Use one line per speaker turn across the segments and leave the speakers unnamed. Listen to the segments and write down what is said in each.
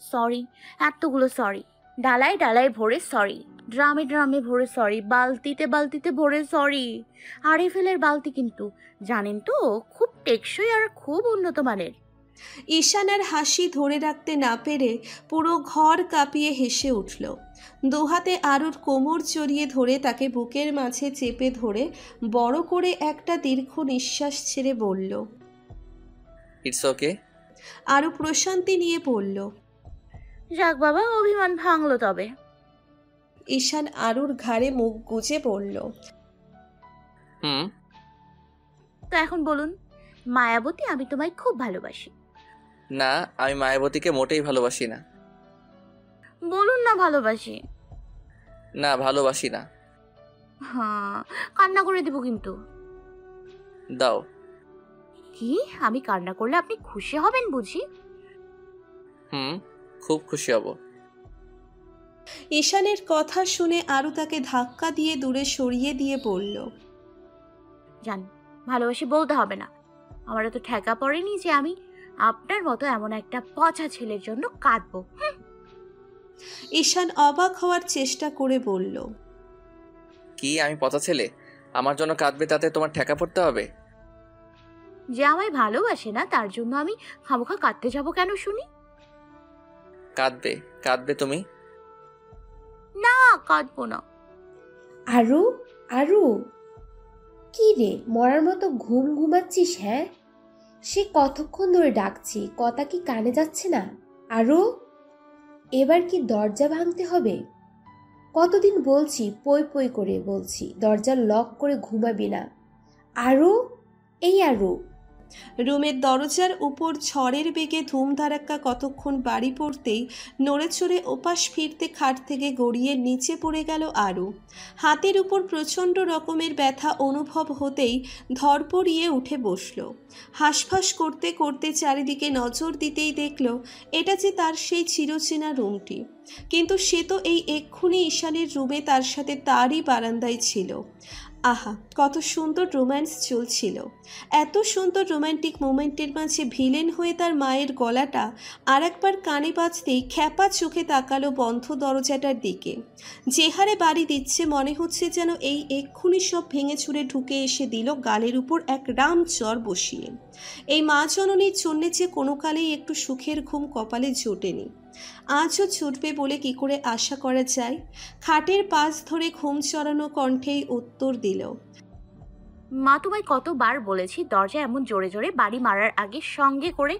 Sorry এতগুলো sorry ডালায় ডালায় ভরে sorry ড্রামে ড্রামে ভরে সরি বালতিতে বালতিতে ভরে সরি আরিফেলের বালতি কিন্তু, জানেন তো, খুব টেকসই আর খুব উন্নত মানের।
ঈশানের হাসি ধরে রাখতে না পেরে পুরো ঘর কাঁপিয়ে হেসে উঠল। দুহাতে আরুর কোমর জড়িয়ে ধরে তাকে বুকের মাঝে চেপে ধরে বড় করে একটা দীর্ঘ নিঃশ্বাস ছেড়ে বলল
ইটস ওকে
আরু প্রশান্তি নিয়ে পড়ল
যাক বাবা অভিমান ভাঙলো তবে।
ঈশান আরুর ঘাড়ে মুখ গুজে পড়ল
হুম।
তো এখন বলুন মায়াবতী আমি তোমায় খুব ভালোবাসি।
না আমি মায়াবতীকে মোটেই ভালোবাসি না।
বলুন না ভালোবাসি।
না ভালোবাসি না।
হ্যাঁ কান্না করে দিব কিন্তু।
দাও।
কি? আমি কান্না করলে আপনি খুশি হবেন বুঝি?
হুম খুব খুশি হব।
ঈশানের কথা শুনে আরু তাকে ধাক্কা দিয়ে দূরে সরিয়ে দিয়ে বলল
জান ভালোবাসি বলতে হবে না। আমার তো ঠেকা পড়েনি যে আমি আপনার মতো এমন একটা পচা ছেলের জন্য কাঁদবো।
ঈশান অবাক হওয়ার চেষ্টা করে বলল
কি আমি পচা ছেলে? আমার জন্য কাঁদবে তাতে তোমার ঠেকা পড়তে হবে?
যে আমায় ভালোবাসে না তার জন্য আমি খামোখা কাঁদতে যাব কেন শুনি?
কাঁদবে কাঁদবে তুমি?
না কাঁদবো না।
আরু আরু কি রে মরার মতো ঘুম ঘুমাচ্ছিস হ্যাঁ? সে কতক্ষণ ধরে ডাকছি কথা কি কানে যাচ্ছে না? আরু এবার কি দরজা ভাঙতে হবে? কতদিন বলছি পই পই করে বলছি দরজা লক করে ঘুমাবি না। আরু এই আরু
রুমের দরজার উপর ঝড়ের বেগে ধুমধারাক্কা কতক্ষণ বাড়ি পড়তেই নড়ে চড়ে ওপাশ ফিরতে খাট থেকে গড়িয়ে নিচে পড়ে গেল আরু। হাতের উপর প্রচণ্ড রকমের ব্যথা অনুভব হতেই ধরপড়িয়ে উঠে বসল। হাঁসফাঁস করতে করতে চারিদিকে নজর দিতেই দেখল, এটা যে তার সেই চিরচেনা রুমটি। কিন্তু সে তো এই এক্ষুনি ঈশানের রুমে তার সাথে তারই বারান্দায় ছিল। আহা, কত সুন্দর রোম্যান্স চলছিল। এত সুন্দর রোমান্টিক মোমেন্টের মাঝে ভিলেন হয়ে তার মায়ের গলাটা আর একবার কানে বাজতেই খ্যাপা চোখে তাকালো বন্ধ দরজাটার দিকে। যে হারে বাড়ি দিচ্ছে, মনে হচ্ছে যেন এই এক্ষুনি সব ভেঙে চুরে ঢুকে এসে দিল গালের উপর এক রাম চর বসিয়ে। এই মা জননীর জন্যে যে কোনো কালেই একটু সুখের ঘুম কপালে জোটেনি। আজও ছুটবে বলে কি করে আশা করা যায়? খাটের পাশ ধরে ঘুম চড়ানো কণ্ঠেই উত্তর দিল,
মা তোমায় কতবার বলেছি দরজা এমন জোরে জোরে বাড়ি মারার আগে সঙ্গে করে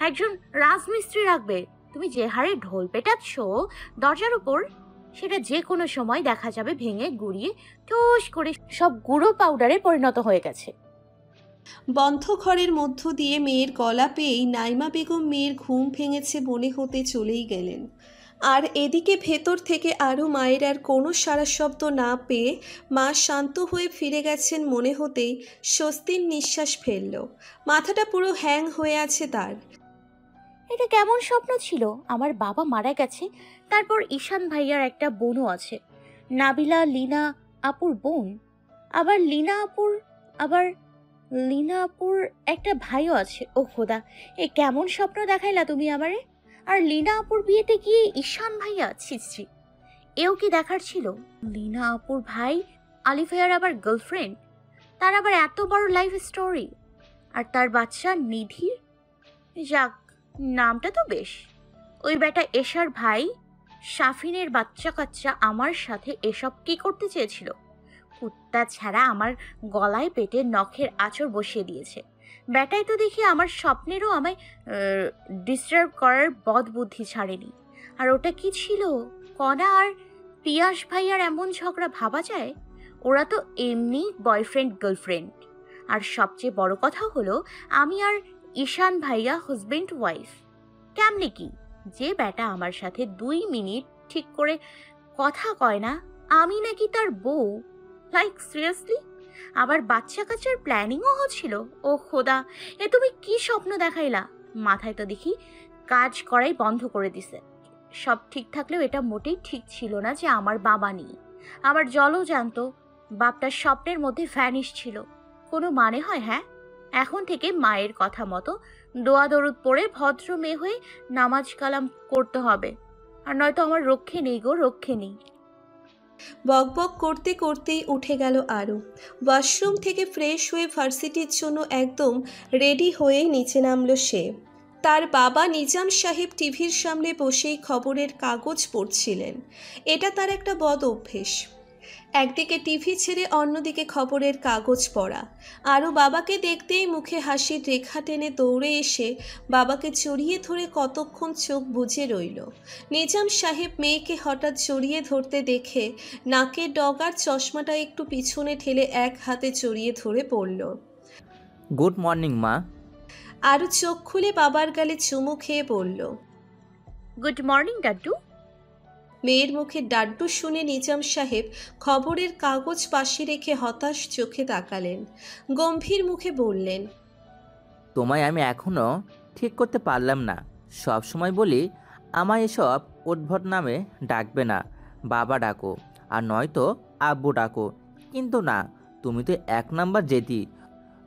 একজন রাজমিস্ত্রি রাখবে। তুমি যে হারে ঢোল পেটাচ্ছ, দরজার উপর সেটা যে কোনো সময় দেখা যাবে ভেঙে গুড়িয়ে ঠোস করে সব গুঁড়ো পাউডারে পরিণত হয়ে গেছে।
বন্ধ ঘরের মধ্য দিয়ে মেয়ের গলা পেয়েই নাইমা বেগম মেয়ের ঘুম ভেঙেছে মনে হতে চলেই গেলেন। আর এদিকে ভেতর থেকে আরও মায়ের আর কোনো সারা শব্দ না পেয়ে মা শান্ত হয়ে ফিরে গেছেন মনে হতেই স্বস্তির নিঃশ্বাস ফেলল। মাথাটা পুরো হ্যাং হয়ে আছে তার।
এটা কেমন স্বপ্ন ছিল? আমার বাবা মারা গেছে, তারপর ঈশান ভাইয়ার একটা বোনও আছে। নাবিলা, লিনা, আপুর বোন। আবার লিনা, আপুর, আবার লিনা আপুর একটা ভাইও আছে। ও খোদা, এ কেমন স্বপ্ন দেখাইলা তুমি আমারে? আর লিনা আপুর বিয়েতে গিয়ে ঈশান ভাইয়া ছি এও কি দেখার ছিল? লিনা আপুর ভাই, আলিফায়ার আবার গার্লফ্রেন্ড তার আবার এত বড় লাইফ স্টোরি আর তার বাচ্চা নিধির যাক, নামটা তো বেশ। ওই বেটা এশার ভাই, শাফিনের বাচ্চা কাচ্চা আমার সাথে এসব কি করতে চেয়েছিল? কুত্তা ছাড়া আমার গলায় পেটে নখের আঁচড় বসিয়ে দিয়েছে। বেটাই তো দেখি আমার স্বপ্নেরও আমায় ডিস্টার্ব করার বদ বুদ্ধি ছাড়েনি। আর ওটা কি ছিল? কণা আর পিয়াস ভাই আর এমন ঝগড়া ভাবা যায়? ওরা তো এমনি বয়ফ্রেন্ড গার্লফ্রেন্ড আর সবচেয়ে বড় কথা হলো, আমি আর ঈশান ভাইয়া হাজবেন্ড ওয়াইফ কেমনে কি? যে ব্যাটা আমার সাথে দুই মিনিট ঠিক করে কথা কয় না, আমি নাকি তার বউ। লাইক সিরিয়াসলি আবার বাচ্চা কাচ্চার প্ল্যানিংও হচ্ছিল? ও খোদা, এ তুমি কি স্বপ্ন দেখাইলা? মাথায় তো দেখি কাজ করাই বন্ধ করে দিছে। সব ঠিক থাকলেও এটা মোটেই ঠিক ছিল না যে আমার বাবা নেই। আমার জলও জানতো বাপটার স্বপ্নের মধ্যে ভ্যানিশ ছিল। কোনো মানে হয় হ্যাঁ? এখন থেকে মায়ের কথা মতো দোয়া দরুদ পড়ে ভদ্র মেয়ে হয়ে নামাজ কালাম করতে হবে। আর নয়তো আমার রক্ষে নেই গো, রক্ষে নেই।
বকবক করতে করতেই উঠে গেল আরও ওয়াশরুম থেকে ফ্রেশ হয়ে ভার্সিটির জন্য একদম রেডি হয়েই নিচে নামল সে। তার বাবা নিজাম সাহেব টিভির সামনে বসেই খবরের কাগজ পড়ছিলেন। এটা তার একটা বদ অভ্যেস। একদিকে টিভি ছেড়ে অন্যদিকে খবরের কাগজ পড়া। আরও বাবাকে দেখতেই মুখে হাসির রেখা টেনে দৌড়ে এসে বাবাকে চড়িয়ে ধরে কতক্ষণ চোখ বুজে রইল। নিজাম সাহেব মেয়েকে হঠাৎ চড়িয়ে ধরতে দেখে নাকের ডগার চশমাটা একটু পিছনে ঠেলে এক হাতে চড়িয়ে ধরে পড়ল।
গুড মর্নিং মা।
আরও চোখ খুলে বাবার গালে চুমু খেয়ে পড়ল
গুড মর্নিং ডাড্ডু
মেয়ের মুখে ডাড্ডু শুনে নিজাম সাহেব খবরের কাগজ পাশে রেখে হতাশ চোখে তাকালেন। গম্ভীর মুখে বললেন,
তোমায় আমি এখনও ঠিক করতে পারলাম না। সব সময় বলি, আমায় এসব উদ্ভট নামে ডাকবে না। বাবা ডাকো, আর নয়তো আব্বু ডাকো। কিন্তু না, তুমি তো এক নাম্বার জেদি।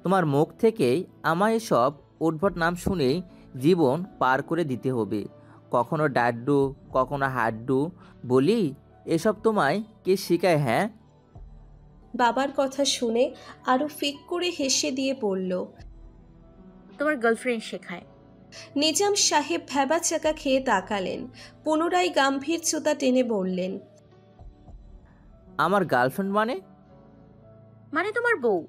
তোমার মুখ থেকেই আমায় এসব উদ্ভট নাম শুনেই জীবন পার করে দিতে হবে। কখনো ডাড্ডু কখনো হাড্ডু? বলি এসব তোমায় কে শেখায় হ্যাঁ?
বাবার কথা শুনে আরও ফিক করে হেসে দিয়ে বলল
তোমার গার্লফ্রেন্ড শেখায়।
নিজাম সাহেব ভ্যাবা চাকা খেয়ে তাকালেন পুনরায় গাম্ভীর্যতা টেনে বললেন
আমার গার্লফ্রেন্ড মানে?
মানে তোমার বউ।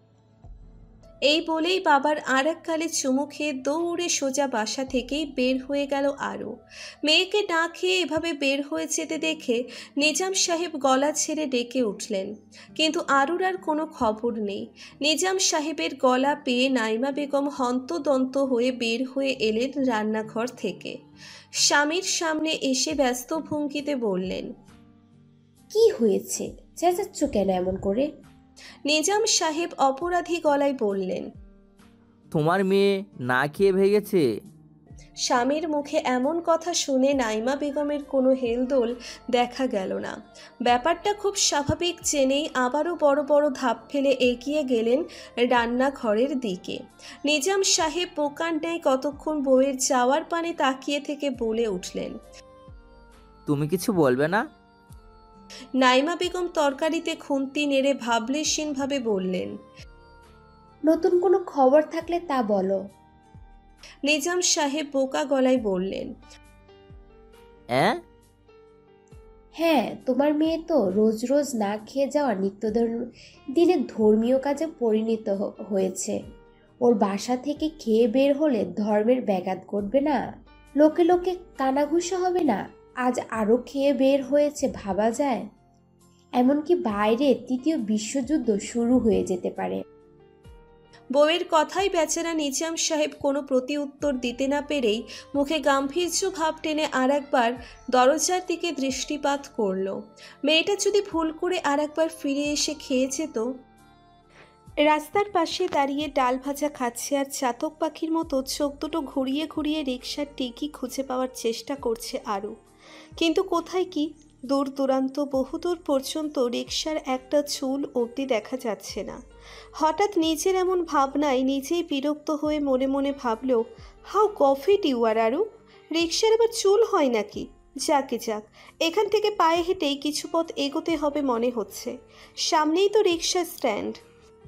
এই বলেই বাবার আর এক কালে চুমু খেয়ে দৌড়ে সোজা বাসা থেকেই বের হয়ে গেল আরও। মেয়েকে না খেয়ে এভাবে বের হয়ে যেতে দেখে নিজাম সাহেব গলা ছেড়ে ডেকে উঠলেন। কিন্তু আরুর আর কোনো খবর নেই। নিজাম সাহেবের গলা পেয়ে নাইমা বেগম হন্তদন্ত হয়ে বের হয়ে এলেন রান্নাঘর থেকে। স্বামীর সামনে এসে ব্যস্ত ভঙ্গিতে বললেন,
কি হয়েছে? চেঁচাচ্ছ কেন এমন করে?
নিজাম সাহেব অপরাধী গলায় বললেন
তোমার মেয়ে না খেয়ে ভেগেছে?
স্বামীর মুখে এমন কথা শুনে নাইমা বেগমের কোনো হেলদোল দেখা গেল না। ব্যাপারটা খুব স্বাভাবিক জেনেই আবারও বড় বড় ধাপ ফেলে এগিয়ে গেলেন রান্নাঘরের দিকে। নিজাম সাহেব বোকার ন্যায় কতক্ষণ বউয়ের যাওয়ার পানে তাকিয়ে থেকে বলে উঠলেন
তুমি কিছু বলবে না?
নাইমা বেগম তরকারিতে খুন্তি নেড়ে ভাবলেশীনভাবে বললেন
নতুন কোনো খবর থাকলে তা বলো।
নিজাম সাহেব বোকা গলায় বললেন
অ্যাঁ?
হ্যাঁ তোমার মেয়ে তো রোজ রোজ না খেয়ে যাওয়া নিত্যদের দিনে ধর্মীয় কাজে পরিণত হ- হয়েছে। ওর বাসা থেকে খেয়ে বের হলে ধর্মের ব্যাঘাত ঘটবে না। লোকে লোকে কানাঘুষা হবে না। আজ আরও খেয়ে বের হয়েছে ভাবা যায়। এমনকি বাইরে তৃতীয় বিশ্বযুদ্ধ শুরু হয়ে যেতে পারে।
বউয়ের কথাই বেচারা নিজাম সাহেব কোনো প্রতি উত্তর দিতে না পেরেই মুখে গাম্ভীর্য ভাব টেনে আর একবার দরজার দিকে দৃষ্টিপাত করল। মেয়েটা যদি ভুল করে আর একবার ফিরে এসে খেয়ে যেত। রাস্তার পাশে দাঁড়িয়ে ডাল ভাজা খাচ্ছে আর চাতক পাখির মতো চোখ দুটো ঘুরিয়ে ঘুরিয়ে রিক্সার টিকি খুঁজে পাওয়ার চেষ্টা করছে আরও কিন্তু কোথায় কি? দূর দূরান্ত, বহুদূর পর্যন্ত রিক্সার একটা চুল অবধি দেখা যাচ্ছে না। হঠাৎ নিজের এমন ভাবনায় নিজেই বিরক্ত হয়ে মনে মনে ভাবল, হাউ কফিট ইউ আর আরু? রিক্সার আবার চুল হয় নাকি? যাকে যাক, এখান থেকে পায়ে হেঁটেই কিছু পথ এগোতে হবে মনে হচ্ছে। সামনেই তো রিক্সা স্ট্যান্ড।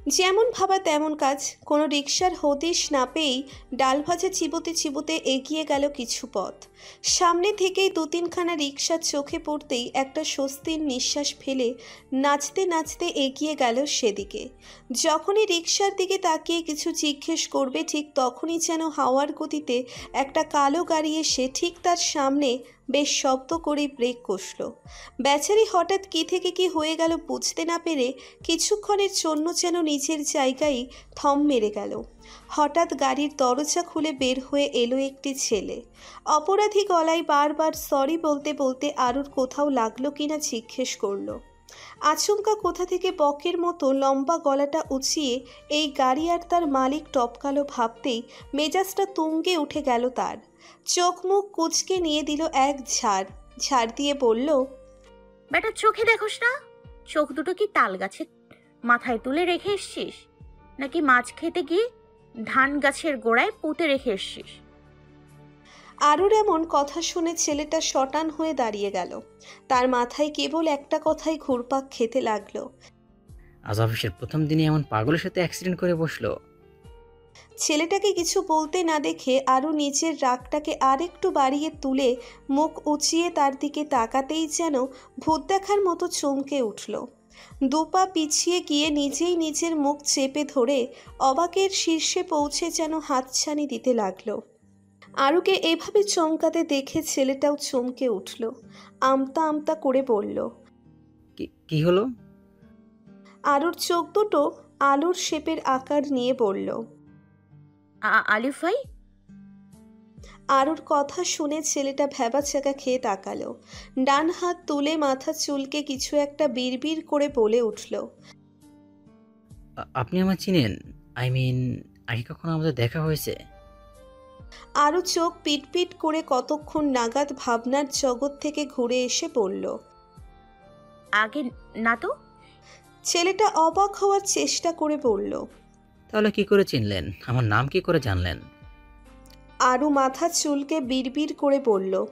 যেমন ভাবা তেমন কাজ, কোনো রিক্সার হদিশ না পেয়েই ডাল ভাজা চিবোতে চিবোতে এগিয়ে গেল কিছু পথ। সামনে থেকেই দু তিনখানা রিক্সা চোখে পড়তেই একটা স্বস্তির নিঃশ্বাস ফেলে নাচতে নাচতে এগিয়ে গেল সেদিকে। যখনই রিক্সার দিকে তাকিয়ে কিছু জিজ্ঞেস করবে, ঠিক তখনই যেন হাওয়ার গতিতে একটা কালো গাড়ি এসে ঠিক তার সামনে বেশ শব্দ করে ব্রেক কষল। বেচারি হঠাৎ কি থেকে কি হয়ে গেল বুঝতে না পেরে কিছুক্ষণের জন্য যেন নিজের জায়গায় থম মেরে গেল। হঠাৎ গাড়ির দরজা খুলে বের হয়ে এলো একটি ছেলে। অপরাধী গলায় বারবার সরি বলতে বলতে আরুর কোথাও লাগল কিনা জিজ্ঞেস করল। আচমকা কোথা থেকে বকের মতো লম্বা গলাটা উঁচিয়ে এই গাড়ি আর তার মালিক টপকালো ভাবতেই মেজাজটা তুঙ্গে উঠে গেল তার। চোখ মুখ কুচকে নিয়ে দিল এক ঝাড়। ঝাড় দিয়ে বলল,
বেটা, চোখে দেখোস না? চোখ দুটো কি তাল গাছে মাথায় তুলে রেখে এসছিস? নাকি মাছ খেতে গিয়ে ধান গাছের গোড়ায় পুঁতে রেখে এসছিস।
আরুর এমন কথা শুনে ছেলেটা শটান হয়ে দাঁড়িয়ে গেল। তার মাথায় কেবল একটা কথাই ঘুরপাক খেতে লাগল।
আজ অফিসের প্রথম দিনে এমন পাগলের সাথে অ্যাক্সিডেন্ট করে বসল।
ছেলেটাকে কিছু বলতে না দেখে আরও নিজের রাগটাকে আরেকটু বাড়িয়ে তুলে মুখ উঁচিয়ে তার দিকে তাকাতেই যেন ভূত দেখার মতো চমকে উঠল। দুপা পিছিয়ে গিয়ে নিজেই নিজের মুখ চেপে ধরে অবাকের শীর্ষে পৌঁছে যেন হাতছানি দিতে লাগল। আরুকে এভাবে চমকাতে দেখে ছেলেটাও চমকে উঠল। আমতা আমতা করে বলল
কি- কি হলো?
আরুর চোখ দুটো আলোর শেপের আকার নিয়ে বলল
আ- আলিফ ভাই?
আরুর কথা শুনে ছেলেটা ভ্যাবাচাকা খেয়ে তাকালো। ডান হাত তুলে মাথা চুলকে কিছু একটা বিড়বিড় করে বলে উঠল
আপনি আমার চিনেন? আই মিন আগে কখনো আমাদের দেখা হয়েছে?
আরও চোখ পিটপিট করে কতক্ষণ নাগাদ ভাবনার জগৎ থেকে ঘুরে এসে বলল
আগে না তো?
ছেলেটা অবাক হওয়ার চেষ্টা করে বলল
তাহলে কি করে চিনলেন? আমার নাম কি করে জানলেন?
আরও মাথা চুলকে বিড়বিড় করে বলল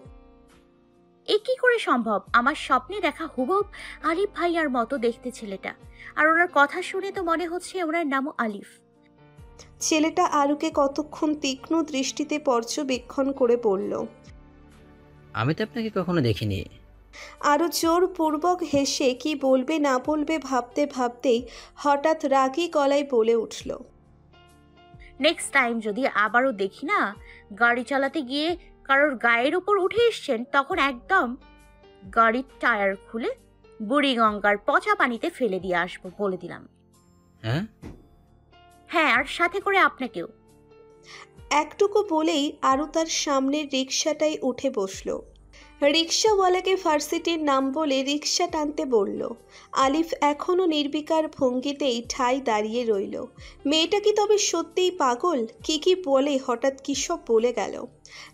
এ কি করে সম্ভব? আমার স্বপ্নে দেখা হুবহু আলিফ ভাইয়ার মতো দেখতে ছেলেটা। আর ওনার কথা শুনে তো মনে হচ্ছে ওনার নামও আলিফ।
ছেলেটা আরুকে কতক্ষণ তীক্ষ্ণ দৃষ্টিতে পর্যবেক্ষণ করে বলল
আমি তো আপনাকে কখনো দেখিনি।
আরও জোরপূর্বক হেসে কি বলবে না বলবে ভাবতে ভাবতেই হঠাৎ রাগী গলায় বলে উঠল
নেক্সট টাইম যদি আবারও দেখি না গাড়ি চালাতে গিয়ে কারোর গায়ের উপর উঠে এসছেন তখন একদম গাড়ির টায়ার খুলে বুড়িগঙ্গার পচা পানিতে ফেলে দিয়ে আসব বলে দিলাম।
হ্যাঁ?
হ্যাঁ আর সাথে করে আপনাকেও।
একটুকু বলেই আরও তার সামনের রিক্সাটাই উঠে বসল। রিক্সাওয়ালাকে ফার্সিটির নাম বলে রিক্সা টানতে বলল। আলিফ এখনও নির্বিকার ভঙ্গিতেই ঠাই দাঁড়িয়ে রইল। মেয়েটা কি তবে সত্যিই পাগল? কি কি বলে হঠাৎ কী সব বলে গেল।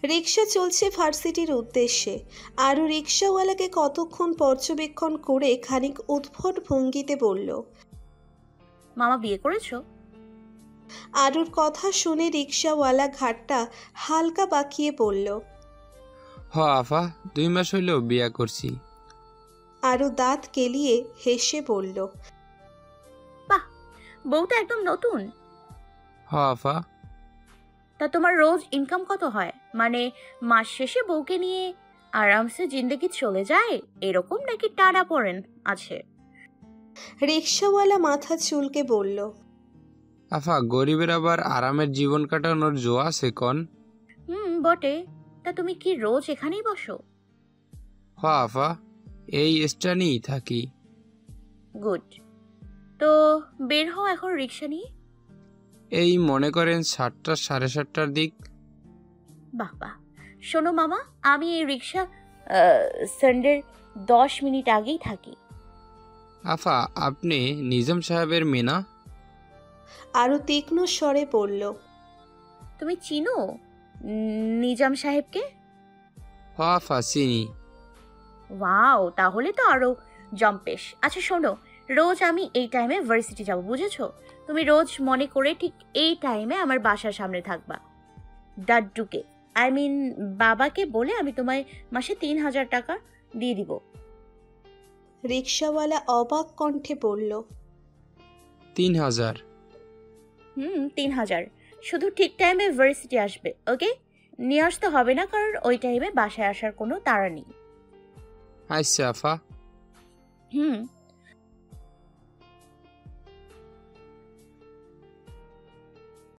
রিক্সা চলছে ফার্সিটির উদ্দেশ্যে। আরও রিক্সাওয়ালাকে কতক্ষণ পর্যবেক্ষণ করে খানিক উদ্ভট ভঙ্গিতে বলল
মামা বিয়ে করেছ?
আরুর কথা শুনে রিক্সাওয়ালা ঘাটটা হালকা বাঁকিয়ে বলল
হ আফা দুই মাস হইলেও বিয়া করছি।
আরও দাঁত কেলিয়ে হেসে বলল
বউটা একদম নতুন।
হ আফা।
তা তোমার রোজ ইনকাম কত হয়? মানে মাস শেষে বউকে নিয়ে আরামসে জিন্দগি চলে যায়? এরকম নাকি টানা পড়েন আছে?
রিক্সাওয়ালা মাথা চুলকে বলল
আফা গরিবের আবার আরামের জীবন কাটানোর জো আছে কন?
হুম বটে। তা তুমি কি রোজ এখানেই বসো?
হ আফা এই স্টানেই থাকি।
গুড। তো বের হও এখন রিক্সা নিয়ে।
এই মনে করেন সাতটা সাড়ে সাতটার দিক।
বাহ বাহ শোনো মামা আমি এই রিক্সা সানডের দশ মিনিট আগেই থাকি।
আফা আপনি নিজাম সাহেবের মেনা
আরও তীক্ষ্ণ স্বরে বলল
তুমি চিনো? নিজাম সাহেবকে?
হ আফা চিনি
ওয়াও তাহলে তো আরও জম্পেশ আচ্ছা শোনো রোজ আমি এই টাইমে ভার্সিটি যাব বুঝেছ? তুমি রোজ মনে করে ঠিক এই টাইমে আমার বাসার সামনে থাকবা। ডাড্ডুকে আই মিন বাবাকে বলে আমি তোমায় মাসে তিন হাজার টাকা দিয়ে দিব।
রিক্সাওয়ালা অবাক কণ্ঠে বলল
তিন হাজার।
হুম তিন হাজার। শুধু ঠিক টাইমে ভার্সিটি আসবে ওকে নিয়ে আসতে হবে না কারণ ওই টাইমে বাসায় আসার কোনো তাড়া নেই।
আচ্ছা আফা
হুম।